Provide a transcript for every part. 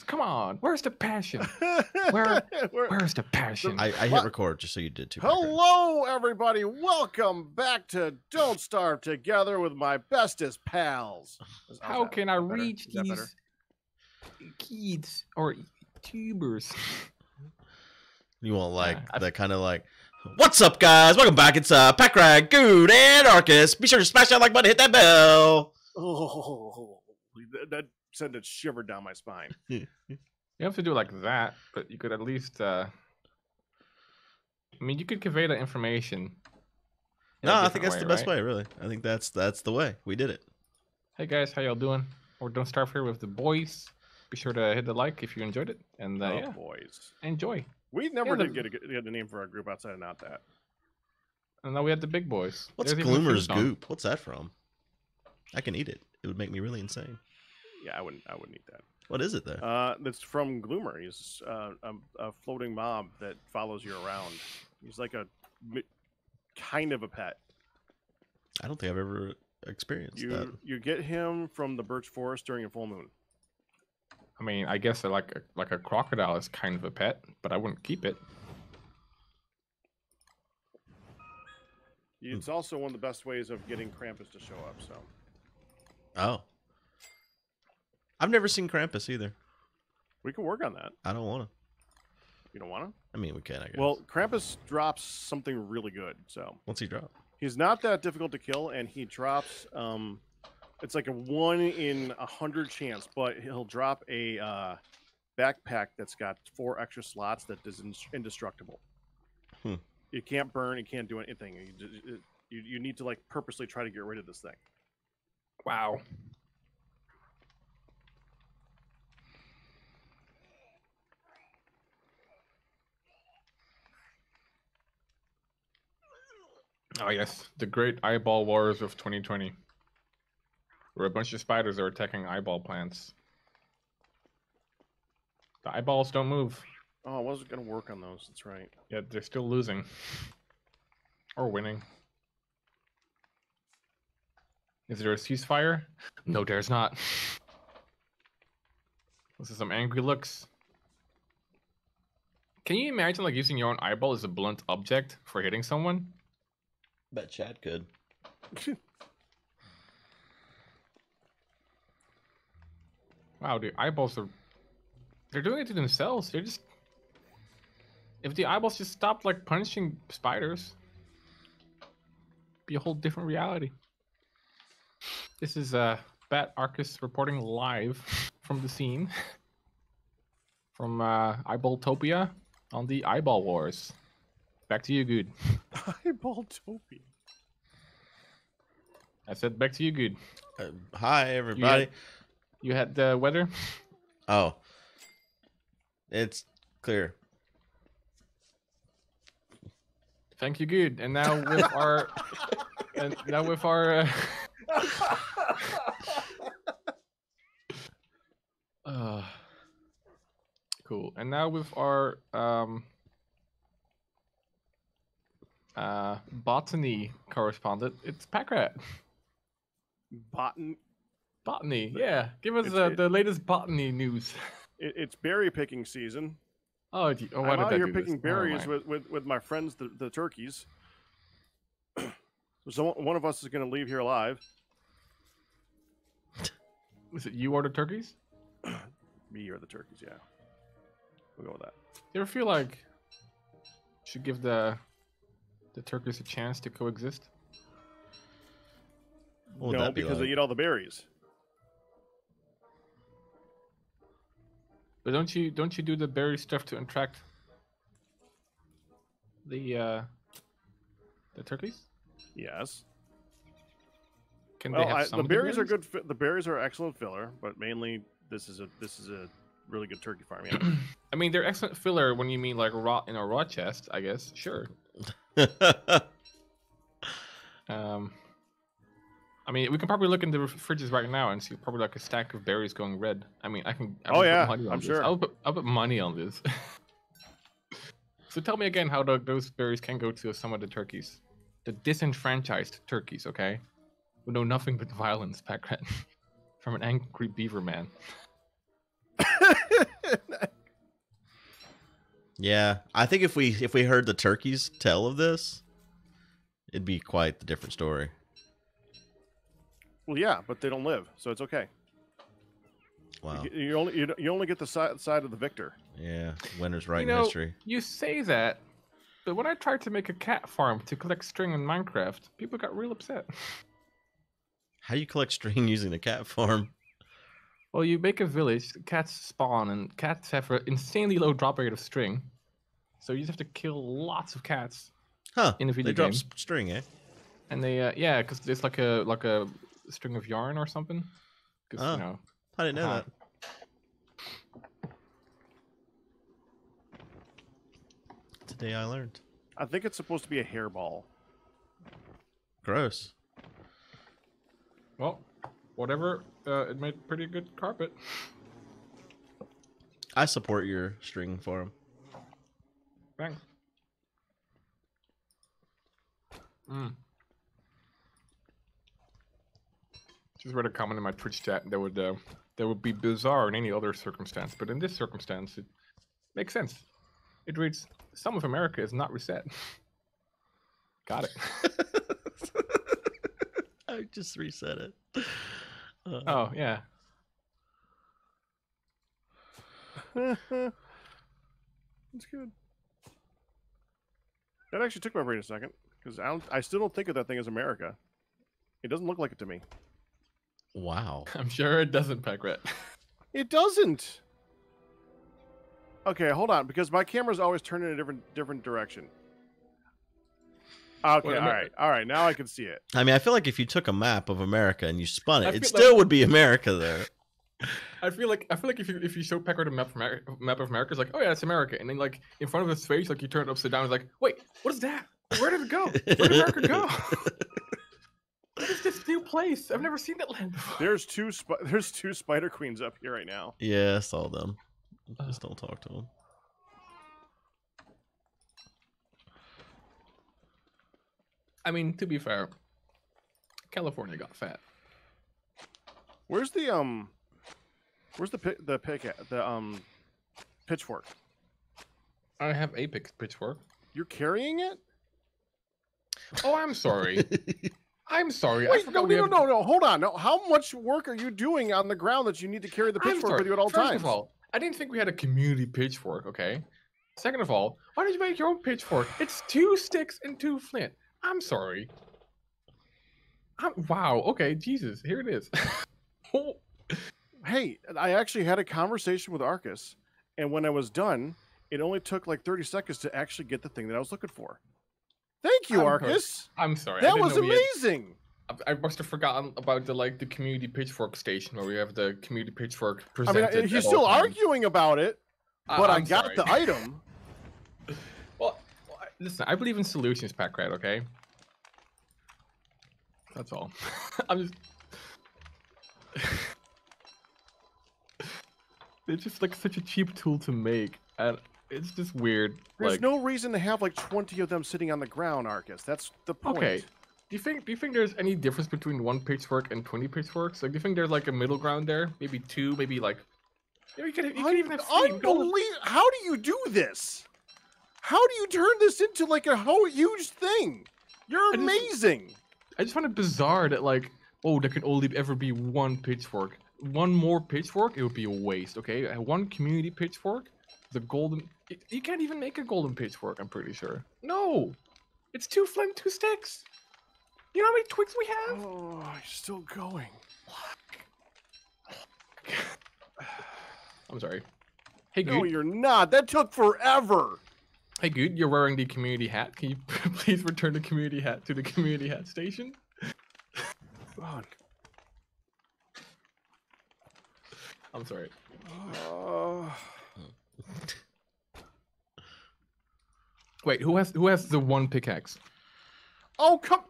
please. Come on. Where's the passion? Where- We're- Where's the passion? I, I hit record just so you did too. Packer. Hello, everybody. Welcome back to Don't Starve Together with my bestest pals. How's How that? can I better? reach Is that better? these kids or tubers? You want like Yeah, I- that kind of like, what's up, guys? Welcome back. It's uh, Pakratt, Guude, and Arkas. Be sure to smash that like button, hit that bell. Oh, that, that sent a shiver down my spine. You have to do it like that, but you could at least. uh I mean, you could convey the information. in No, I think that's the best right? way. Really, I think that's that's the way we did it. Hey guys, how y'all doing? We're Don't here with the boys. Be sure to hit the like if you enjoyed it, and uh, oh, yeah, boys. enjoy. We never the- did get a, good- get a name for our group outside of not that. And now we had the big boys. What's There's Glommer's goop? What's that from? I can eat it. It would make me really insane. Yeah, I wouldn't. I wouldn't eat that. What is it though? Uh, that's from Glommer. He's uh, a, a floating mob that follows you around. He's like a kind of a pet. I don't think I've ever experienced You that. you get him from the birch forest during a full moon. I mean, I guess like a, like a crocodile is kind of a pet, but I wouldn't keep it. It's also one of the best ways of getting Krampus to show up. So Oh, I've never seen Krampus either. we can work on that. I don't want to. You don't want to? I mean, we can. I guess. Well, Krampus drops something really good. So what's he drop? he's not that difficult to kill, and he drops. Um, it's like a one in a hundred chance, but he'll drop a uh, backpack that's got four extra slots that is ins- indestructible. Hmm. You can't burn. It can't do anything. You, you you need to like purposely try to get rid of this thing. Wow. Oh yes, the great eyeball wars of 2020. Where a bunch of spiders are attacking eyeball plants. The eyeballs don't move. Oh, I wasn't gonna work on those. That's right. Yeah, they're still losing. Or winning. Is there a ceasefire? No, there's not. This is some angry looks. Can you imagine like using your own eyeball as a blunt object for hitting someone? Bet Chad could. Wow, the eyeballs are they're doing it to themselves. They're just if the eyeballs just stopped like punishing spiders, be a whole different reality. This is uh Bat Arkas reporting live from the scene from uh Eyeballtopia on the Eyeball Wars. Back to you, Guude. Eyeball Topi. I said back to you, Guude. Uh, hi, everybody. You had the weather. Oh, it's clear. Thank you, Guude. And now with our and now with our uh, Uh, cool. And now with our um, uh, botany correspondent, it's Pakratt. Botan. Botany, yeah. Give us uh, it- the latest botany news. It, it's berry picking season. Oh, d- oh why I'm did out I here do this? picking Never berries mind. with, with, with my friends, the, the turkeys. so one of us is going to leave here alive. Is it you or the turkeys? Me or the turkeys, yeah. We'll go with that. You ever feel like you should give the the turkeys a chance to coexist? What no, be because they eat all the berries. But don't you don't you do the berry stuff to attract the uh the turkeys? Yes. Can Well, they have I, some the of berries are good. Fi- the berries are excellent filler, but mainly this is a this is a really good turkey farm. Yeah. I mean, they're excellent filler when you mean like raw in a raw chest, I guess. Sure. Um, I mean, we can probably look in the fridges right now and see probably like a stack of berries going red. I mean, I can. I oh yeah, money on I'm this. sure. I'll put, I'll put money on this. so tell me again how the, those berries can go to some of the turkeys, the disenfranchised turkeys. Okay, who know nothing but violence, Pakratt, from an angry beaver man. Yeah, I think if we if we heard the turkeys tell of this, it'd be quite the different story. Well, yeah, but they don't live, so it's okay. Wow. You, you only you, you only get the side side of the victor. Yeah, winners right You in history. You say that, but when I tried to make a cat farm to collect string in Minecraft, people got real upset. How do you collect string using the cat farm? Well, you make a village, cats spawn, and cats have an insanely low drop rate of string. So you just have to kill lots of cats, Huh? In a video they drop game. s- string, eh? and they uh, yeah, because it's like a like a string of yarn or something. Because Oh. you know, I didn't know Uh-huh. that. Today I learned. I think it's supposed to be a hairball. Gross. well, whatever. Uh, it made pretty good carpet. I support your string farm. Thanks. Mm. Just read a comment in my Twitch chat that would uh, that would be bizarre in any other circumstance, but in this circumstance, it makes sense. It reads, "Some of America is not reset." Got it. I just reset it. Uh, Oh yeah. That's good. That actually took my brain a second because I I still don't think of that thing as America. It doesn't look like it to me. Wow. I'm sure it doesn't, Pakratt. It doesn't. Okay, hold on, because my camera's always turned in a different different direction. Okay, Wait, all Amer- right, all right. Now I can see it. I mean, I feel like if you took a map of America and you spun it, it still like- would be America there. I feel like I feel like if you if you show Pakratt a map of America, map of America, it's like, oh yeah, it's America, and then like in front of his face, like you turn it upside down, it's like, wait, what is that? Where did it go? Where did America go? what is this new place? I've never seen that land before. There's two sp- there's two spider queens up here right now. yeah, I saw them. Uh. Just don't talk to them. I mean, to be fair, California got fat. Where's the um? Where's the pi- the pick at the um pitchfork? I have Apex pitchfork. You're carrying it? Oh, I'm sorry. I'm sorry. Wait, no, no, have... no, no. Hold on. No, how much work are you doing on the ground that you need to carry the pitchfork with you at all First times? of all, I didn't think we had a community pitchfork. Okay. Second of all, why did you make your own pitchfork? It's two sticks and two flint. I'm sorry. I'm, wow. Okay. Jesus. Here it is. Oh, hey, I actually had a conversation with Arkas, and when I was done, it only took like 30 seconds to actually get the thing that I was looking for. Thank you, I'm. Arkas. I'm sorry. That was had- amazing. I I must have forgotten about the like the community pitchfork station where we have the community pitchfork I presented. mean, he's still arguing about it, but I I'm got sorry. the item. Well, well, I- listen, I believe in solutions, Pakratt, okay? That's all. I'm just. it's just like such a cheap tool to make, and it's just weird. There's like, no reason to have like 20 of them sitting on the ground, Arkas. That's the point. okay. Do you think do you think there's any difference between one pitchfork and twenty pitchforks? Like, do you think there's like a middle ground there? Maybe two, maybe like. Yeah, you could, you could even have three. We could Unbelievable. How do you do this? How do you turn this into like a whole huge thing? You're I just- amazing. I just find it bizarre that like, oh, there can only ever be one pitchfork. One more pitchfork, it would be a waste. Okay, Uh, one community pitchfork, the golden. You can't even make a golden pitchfork. I'm pretty sure. No, it's two flint, two sticks. You know how many twigs we have? Oh, you're still going. I'm sorry. Hey, No, Guude. you're not. That took forever. Hey, Guude. You're wearing the community hat. Can you please return the community hat to the community hat station? Fuck. I'm sorry. Uh, Wait, who has who has the one pickaxe? oh, come.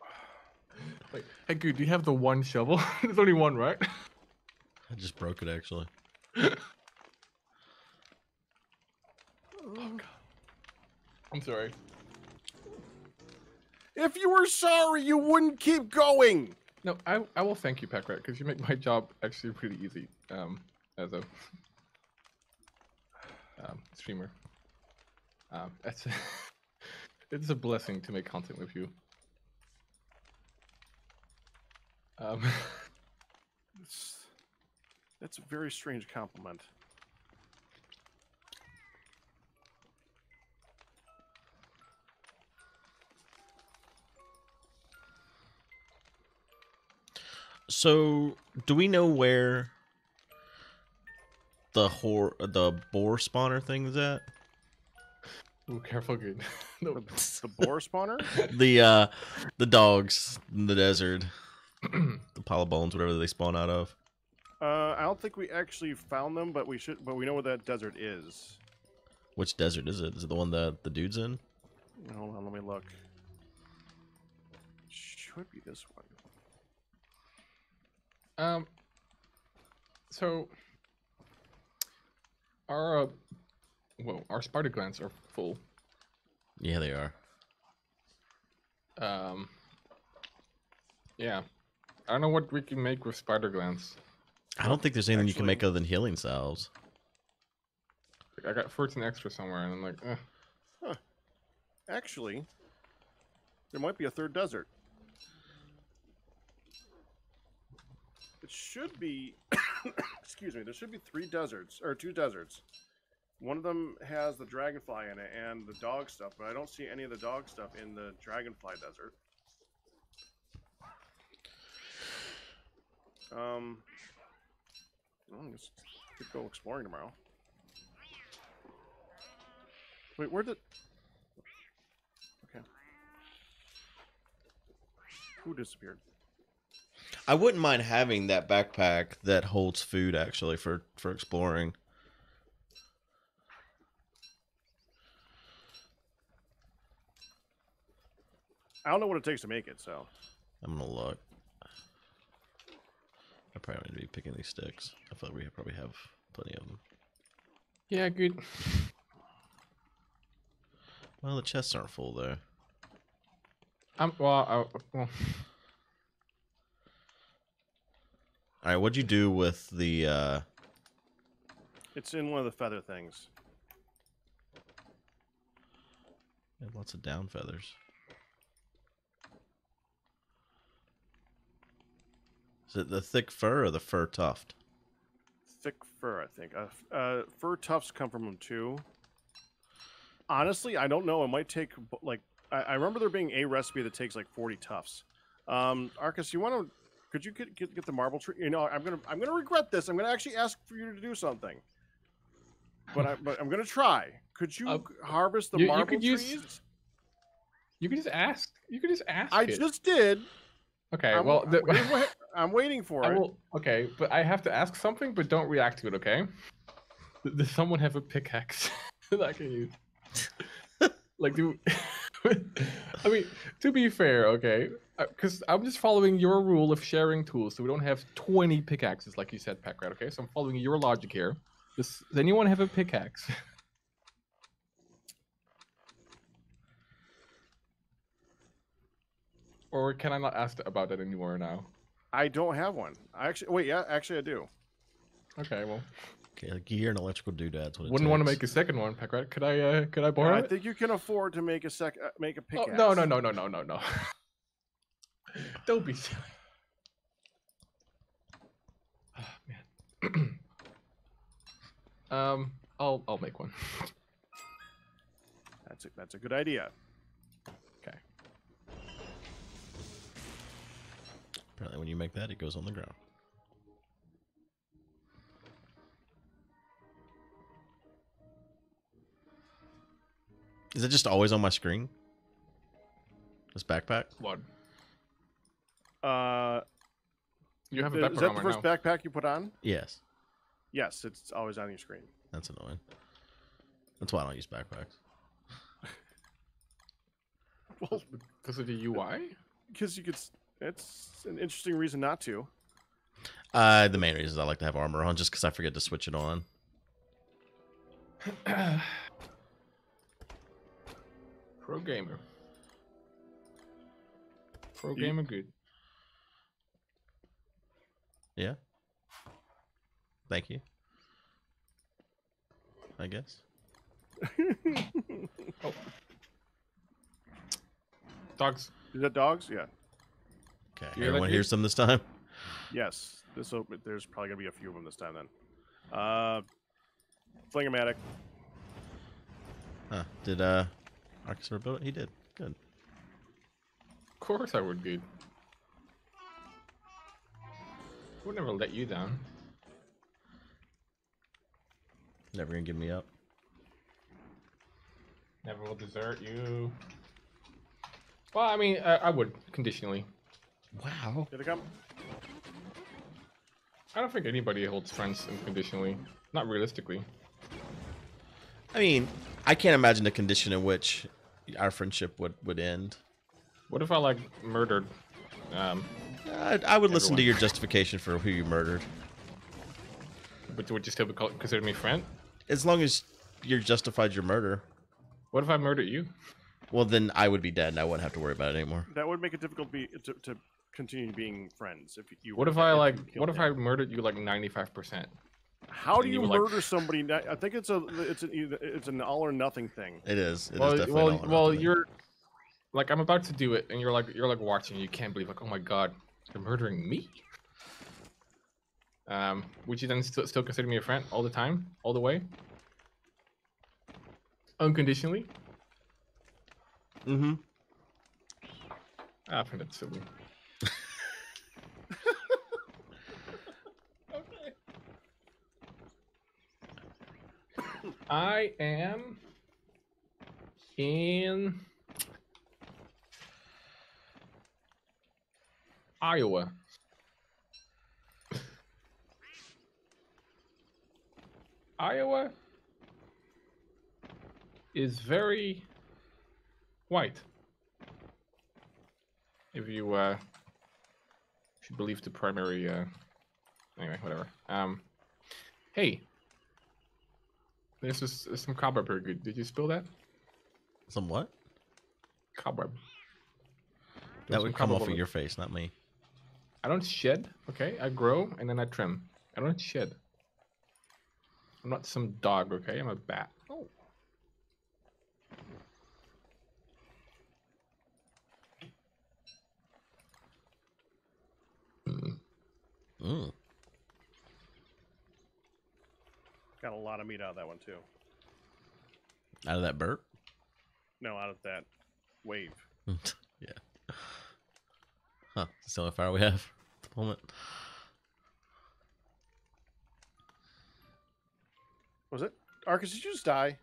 Wait, hey, Guude. Do you have the one shovel? There's only one, right? I just broke it actually. I'm sorry. If you were sorry, you wouldn't keep going. No, I, I will thank you, Pakratt, because you make my job actually pretty easy. Um, as a um, streamer. Um, that's it's a blessing to make content with you. Um, It's, that's a very strange compliment. So, do we know where the hor the boar spawner thing is at? ooh, careful, Guude. no, The boar spawner? The uh the dogs in the desert, the pile of bones, whatever they spawn out of. Uh, I don't think we actually found them, but we should. But we know where that desert is. Which desert is it? Is it the one that the dude's in? Hold on, let me look. Should be this one. Um. So, our uh, well, our spider glands are full. Yeah, they are. Um. Yeah, I don't know what we can make with spider glands. I don't think there's anything you can make other than healing salves. I got 14 extra somewhere, and I'm like, eh. Actually, there might be a third desert. It should be. excuse me. There should be three deserts or two deserts. One of them has the dragonfly in it and the dog stuff, but I don't see any of the dog stuff in the dragonfly desert. Um, well, I guess could go exploring tomorrow. Wait, where did? Okay. Who disappeared? I wouldn't mind having that backpack that holds food actually for for exploring. I don't know what it takes to make it, so I'm gonna look. I probably need to be picking these sticks. I feel like we probably have plenty of them. yeah, good. Well, the chests aren't full though. Um, well, I, well, All right, what'd you do with the? uh it's in one of the feather things. Lots of down feathers. Is it the thick fur or the fur tuft? Thick fur, I think. Uh, uh, fur tufts come from them too. Honestly, I don't know. It might take like I, I remember there being a recipe that takes like forty tufts. Um, Arkas, you want to? Could you get, get get the marble tree? You know, I'm gonna I'm gonna regret this. I'm gonna actually ask for you to do something. But I but I'm gonna try. Could you Uh, harvest the you- you marble could use- trees? you can just ask. You can just ask. I it. just did. okay. I'm, well, I'm waiting- I'm waiting for I it. will. Okay, but I have to ask something, but don't react to it. Okay? Does someone have a pickaxe that I can use? like, do. I mean, to be fair, okay, uh, because I'm just following your rule of sharing tools, so we don't have 20 pickaxes, like you said, Pakratt. Okay, so I'm following your logic here. Does, does anyone have a pickaxe? or can I not ask about that anymore now? I don't have one. I actually wait. Yeah, actually, I do. Okay, well, gear and electrical doodads. What it wouldn't want to make a second one, Pakratt. Could I? Uh, could I borrow I it? think you can afford to make a sec. Uh, make a Oh, pickaxe. no, no, no, no, no, no, no. Don't be silly. Oh, man. um, I'll I'll make one. That's a, that's a good idea. Okay. Apparently, when you make that, it goes on the ground. Is it just always on my screen? This backpack? What? Uh, You have a backpack. is that the first now. backpack you put on? Yes. Yes, it's always on your screen. That's annoying. That's why I don't use backpacks. Well, Because of the UI. because you could. s- It's an interesting reason not to. Uh, the main reason is I like to have armor on, just because I forget to switch it on. Pro gamer. Pro You- gamer, Guude. Yeah. Thank you. I guess. Dogs. Is that dogs? Yeah. Okay, You everyone like hears them this time. Yes. This will, there's probably gonna be a few of them this time then. Uh, Flingomatic. Huh. Did uh Arkas ever build it? He did. Good. Of course I would, dude. I would never let you down. Never gonna give me up. Never will desert you. Well, I mean, I, I would conditionally. Wow. Here they come. I don't think anybody holds friends unconditionally. Not realistically. I mean, I can't imagine a condition in which our friendship would would end. What if I like murdered? Um, I, I would listen to your justification for who you murdered, but would you still be call- consider me friend? as long as you're justified your murder. What if I murdered you? Well, then I would be dead, and I wouldn't have to worry about it anymore. That would make it difficult be, to, to continue being friends if you. What if I like? What if him. I murdered you like ninety-five percent? How do you, you were like- murder somebody? I think it's a it's an it's an all or nothing thing. It is. It is Well, definitely well, an all or well, you're like I'm about to do it, and you're like you're like watching. You can't believe like, oh my god, you're murdering me. Um, would you then still still consider me a friend all the time, all the way, unconditionally? Mm-hmm. I think that's silly. I am in Iowa. Iowa is very white. If you uh, should believe the primary. Uh, anyway, whatever. Um, hey, this is some cobweb here. Did you spill that? Some what? Cobweb. That would come off of your face, not me. I don't shed. Okay, I grow and then I trim. I don't shed. I'm not some dog. Okay, I'm a bat. Oh. Mm. Got a lot of meat out of that one too. Out of that burp. No, out of that wave. yeah. Huh. That's the only fire we have at the moment. Was it Arkas? Did you just die?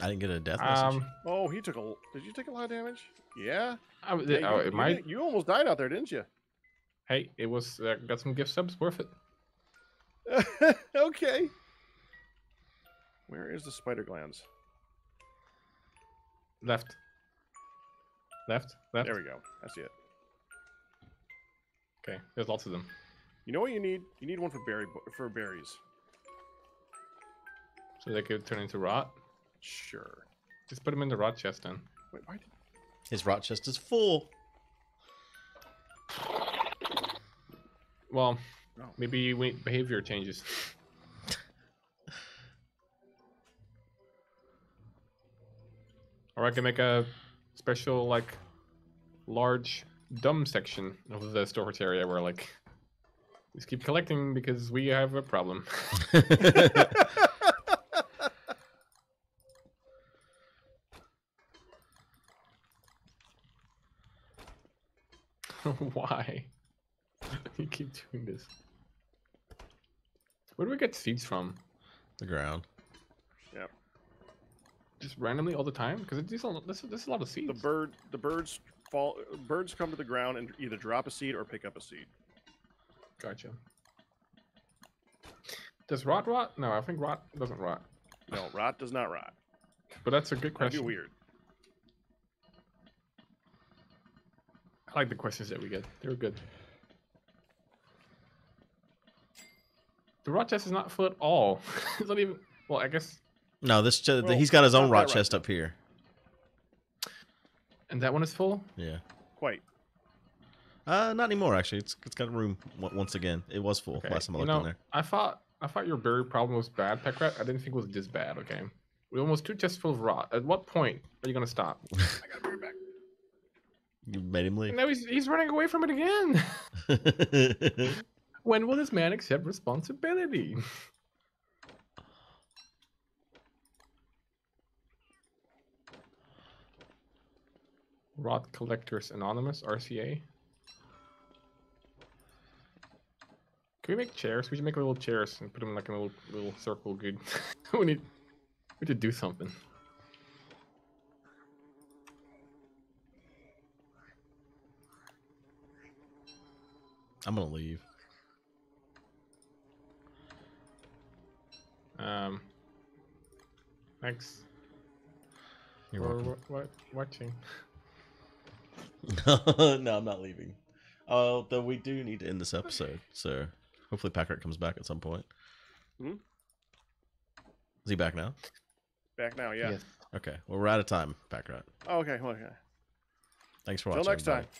I didn't get a death message. Um, Oh, he took a. Did you take a lot of damage? Yeah. I, was- Yeah, oh, you, it you might. you almost died out there, didn't you? Hey, it was uh, got some gift subs worth it. okay. Where is the spider glands? Left. Left. Left. There we go. I see it. Okay, there's lots of them. You know what you need? You need one for berry for berries. So they could turn into rot. Sure. Just put them in the rot chest then. Wait, why did His rot chest is full. Well, No. maybe we behavior changes. or I can make a special like large dumb section of the storage area where like just keep collecting because we have a problem. Why? you keep doing this. Where do we get seeds from? the ground. Yeah. Just randomly all the time? Because this, this, this is a lot of seeds. the bird the birds fall birds come to the ground and either drop a seed or pick up a seed. Gotcha. Does rot rot? No, I think rot doesn't rot. No, rot does not rot. But that's a good That'd be question. weird. I like the questions that we get. They're good. The rot chest is not full at all. it's not even. Well, I guess. No, this ch- Well, he's got his own not rot that rot chest up here. And that one is full. Yeah. Quite. Uh, not anymore. Actually, it's it's got room once again. It was full Okay. last time I you looked know, in there. I thought I thought your berry problem was bad, Pakratt. I didn't think it was this bad. Okay, we almost two chests full of rot. At what point are you gonna stop? I got berry back. You made him leave. And now he's he's running away from it again. when will this man accept responsibility? Rot Collectors Anonymous, RCA. Can we make chairs? We should make little chairs and put them in like a little little circle. Good. we need we need to do something. I'm gonna leave. Um. Thanks You're for welcome. wa- wa- watching. no, I'm not leaving. Oh, though we do need to end this episode, so hopefully Pakratt comes back at some point. Hmm? Is he back now? Back now, yeah. Yes. Okay. Well, we're out of time, Pakratt. Okay, okay. Thanks for watching. Till watching. next everybody. time.